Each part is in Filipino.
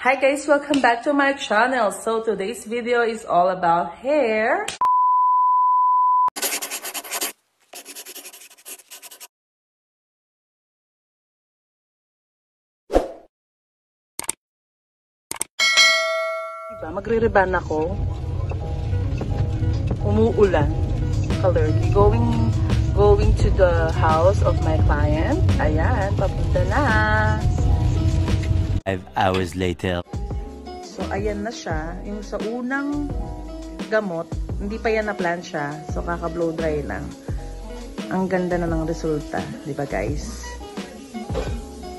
Hi guys, welcome back to my channel. So today's video is all about hair. Diba, magre-reban ako. Umuulan. Color. Going, going to the house of my client. Ayan, papunta na. Five hours later. So, ayan na siya. Yung sa unang gamot, hindi pa yan na-plancha. So, kaka-blow dry lang. Ang ganda na ng resulta. Di ba, guys?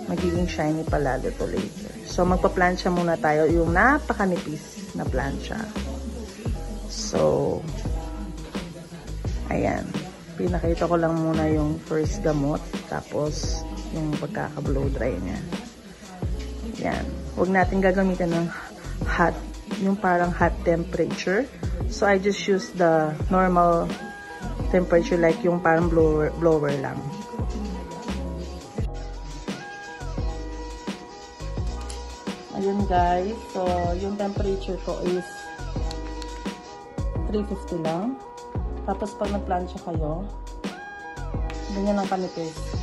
Magiging shiny pa lalo to later. So, magpa-plancha muna tayo. Yung napakanipis na plancha. So, ayan. Pinakita ko lang muna yung first gamot. Tapos, yung pagkaka-blow dry niya. Yan. Huwag natin gagamitin ng hot, yung parang hot temperature. So, I just use the normal temperature like yung parang blower, blower lang. Ayun guys. So, yung temperature ko is 350 lang. Tapos pag nag-plancha kayo, ganyan lang kanipis.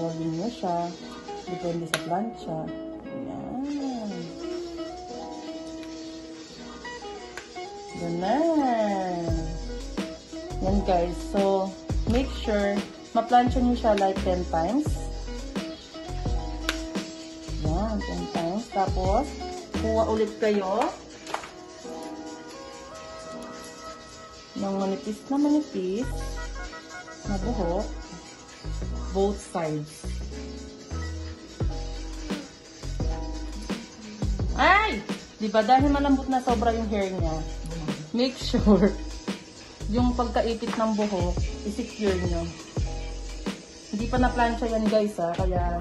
Binivolume nyo siya. Depende sa plancha. Ayan. Ganun. Yan guys. So, make sure ma-plancha nyo siya like 10 times. Yan, 10 times. Tapos, kuha ulit kayo ng manipis na manipis na buhok both sides. Ay! Di ba dahil malambot na sobra yung hair niya, make sure yung pagkaipit ng buhok, i-secure nyo. Hindi pa na-plancha yan guys ha, kaya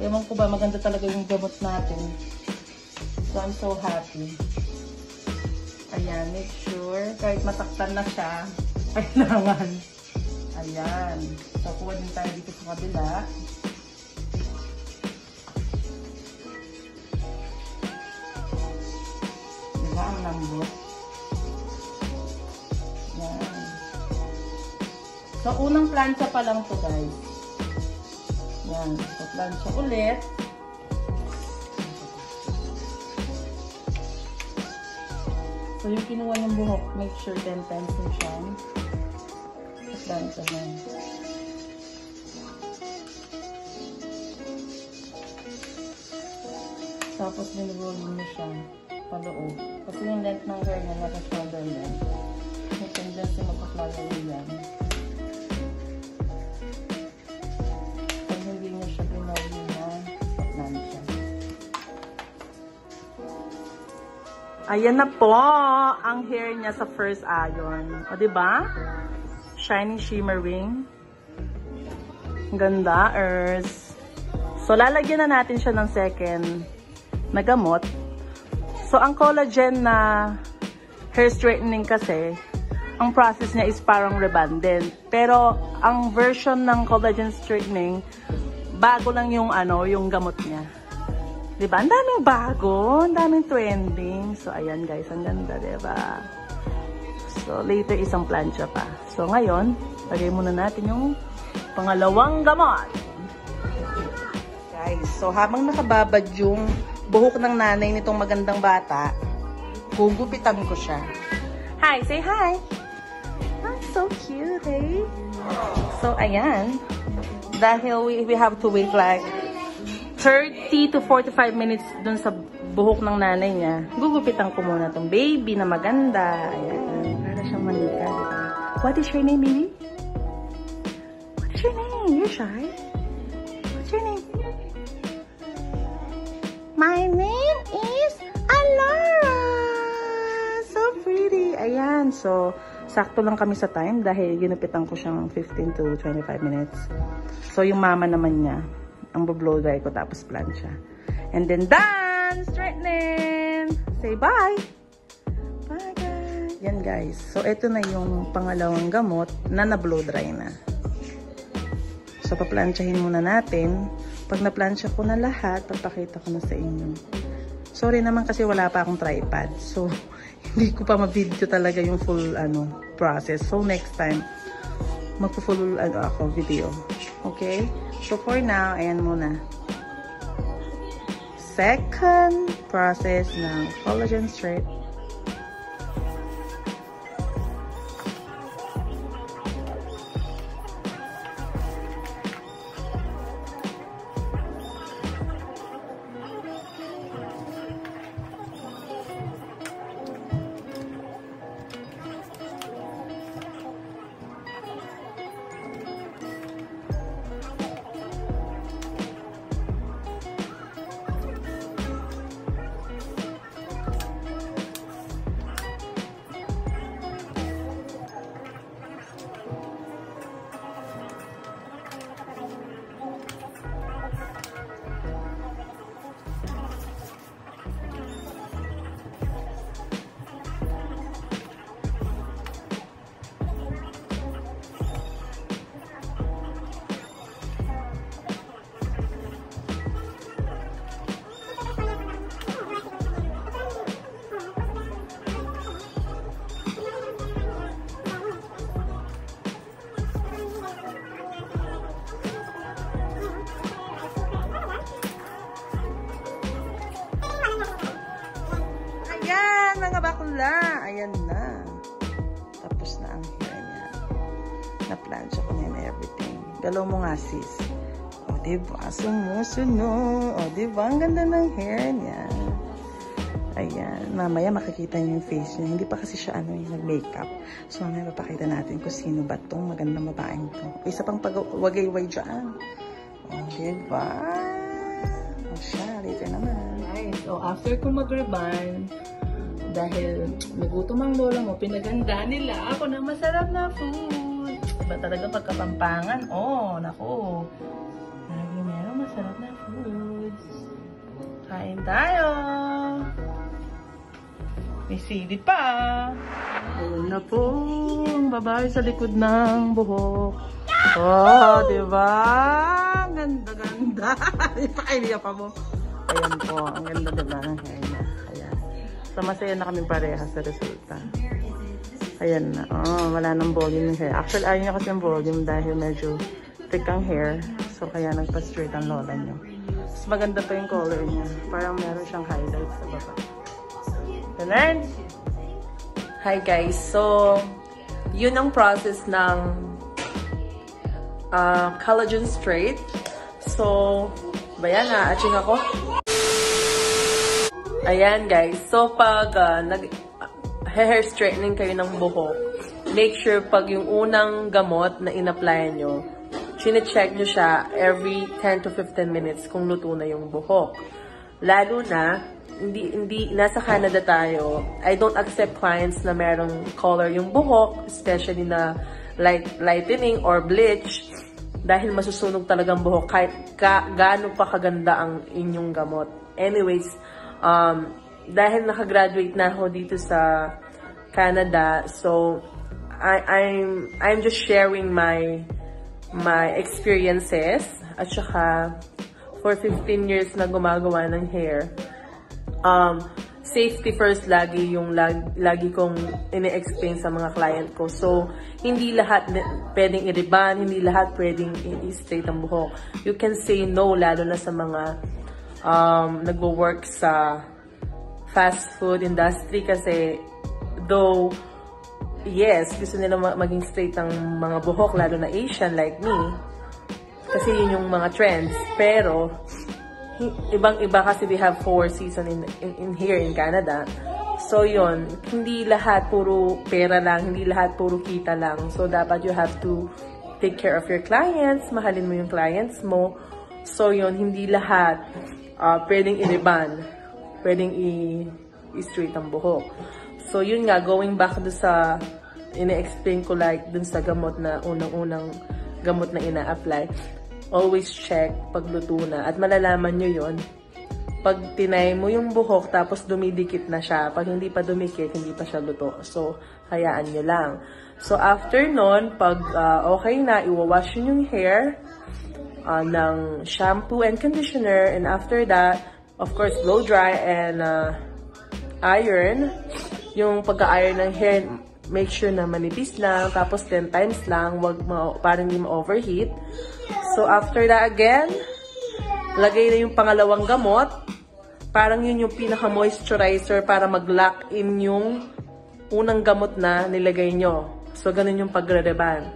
ewan ko ba, maganda talaga yung gamot natin. So, I'm so happy. Ayan, make sure, kahit masaktan na siya, kailangan Ayan. So, kuha din tayo dito sa kabila. Diba? Ang lambot. Ayan. So, unang plancha pa lang to guys. Ayan. So, plancha ulit. So, yung kinuha ng buhok, make sure 10 times yung shine na. Tapos binigulin mo siya paloob. Kasi yung length ng hair niya nasa shoulder niya. May tendency magpa-flower yan. Pag hindi niya siya binuli na plancha. Ayan na po ang hair niya sa first iron. O, diba? Shiny shimmering. Ang ganda, Earth. So, lalagyan na natin siya ng second na gamot. So, ang collagen na hair straightening kasi, ang process niya is parang rebondant. Pero, ang version ng collagen straightening, bago lang yung ano, yung gamot niya. Diba? Ang daming bago, ang daming trending. So, ayan guys, ang ganda, diba? So, later isang plancha pa. So, ngayon, lagay muna natin yung pangalawang gamot. Guys, so habang nakababad yung buhok ng nanay nitong magandang bata, gugupitan ko siya. Hi! Say hi! That's so cute, eh? So, ayan. Dahil we, we have to wait like 30 to 45 minutes dun sa buhok ng nanay niya, gugupitan ko muna tong baby na maganda. Ayan. What is your name, baby? What is your name? You're shy? What's your name? My name is Alara! So pretty! Ayan. So, sakto lang kami sa time dahil ginupitan ko siyang 15 to 25 minutes. So, yung mama naman niya, ang blow dry ko tapos plancha. And then done! Straightening! Say bye! Yan guys. So ito na yung pangalawang gamot na na-blow dry na. So, paplansyahin muna natin. Pag naplansya ko na lahat, papakita ko na sa inyo. Sorry naman kasi wala pa akong tripod. So, hindi ko pa ma-video talaga yung full ano process. So, next time, magpo-full ano, ako video. Okay? So, for now, ayan muna. Second process ng collagen straight Na-plancha ko na everything. Galaw mo nga, sis. O, diba? Sumusunod. O, diba? Ang ganda ng hair niya. Ayan. Mamaya makikita niyo yung face niya. Hindi pa kasi siya ano yung nag-makeup. So, mamaya papakita natin kung sino ba itong magandang babaeng to. Isa pang pag-wagay-way dyan. O, diba? O, siya. Later naman. Guys, so after ko mag-reban, dahil nagutom ang lola mo, pinaganda nila ako ng masarap na food. Iba talaga pagkapampangan. Oh, naku. Lagi meron masarap na foods. Kain tayo. May sili pa. Ayun na po, ang babae sa likod ng buhok. Oh, di ba? Ganda, ganda. Ipakailiya pa mo. Ayan po, ang ganda diba ng hair niya. Ayan. So, masaya na kami pareha sa resulta. Ayan na. Oh, wala nang volume yung hair. Actually, ayaw niya kasi yung volume dahil medyo thick ang hair. So, kaya nagpa-straight ang lola niyo. Mas maganda pa yung color niya. Parang meron siyang highlights sa baba. Ganun. Hi guys, so yun ang process ng uh, collagen straight. So, bayan na, atching ako. Ayan guys, so pag uh, nag hair straightening kayo ng buhok, make sure pag yung unang gamot na in-apply nyo, chine-check nyo siya every 10 to 15 minutes kung luto na yung buhok. Lalo na, hindi, hindi, nasa Canada tayo, I don't accept clients na merong color yung buhok, especially na light, lightening or bleach, dahil masusunog talagang buhok kahit ka, gaano pa kaganda ang inyong gamot. Anyways, um, dahil nakagraduate na ako dito sa Canada, so I, I'm I'm just sharing my my experiences at saka for 15 years na gumagawa ng hair um, safety first lagi yung lag, lagi kong ini-explain sa mga client ko. So, hindi lahat pwedeng i-riban, hindi lahat pwedeng i-straight ang buhok. You can say no, lalo na sa mga um, nagwo-work sa fast food industry kasi though, yes, gusto nila ma- maging straight ang mga buhok, lalo na Asian like me, kasi yun yung mga trends. Pero, ibang-iba kasi we have four season in, in, in here in Canada. So yun, hindi lahat puro pera lang, hindi lahat puro kita lang. So dapat you have to take care of your clients, mahalin mo yung clients mo. So yun, hindi lahat uh, pwedeng i-reban, pwedeng i-straight ang buhok. So yun nga, going back do sa ina-explain ko like dun sa gamot na unang-unang gamot na ina-apply always check pagluto na. At malalaman nyo yon pag tinay mo yung buhok tapos dumidikit na siya. Pag hindi pa dumikit, hindi pa siya luto. So, hayaan nyo lang. So, after nun, pag uh, okay na, iwawash yun yung hair. uh, ng shampoo and conditioner. And after that, of course, blow dry and uh, iron. Yung pagka-iron ng hair, make sure na manipis lang. Tapos 10 times lang, wag ma para hindi ma-overheat. So after that again, lagay na yung pangalawang gamot. Parang yun yung pinaka-moisturizer para mag-lock in yung unang gamot na nilagay nyo. So, ganun yung pagre-reban.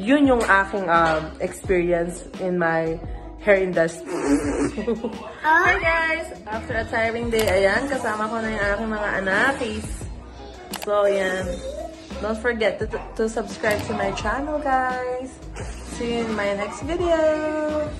Yun yung aking um, experience in my hair industry. Hi guys! After a tiring day, ayan, kasama ko na yung aking mga anakis. So, ayan. Don't forget to, to subscribe to my channel, guys. See you in my next video.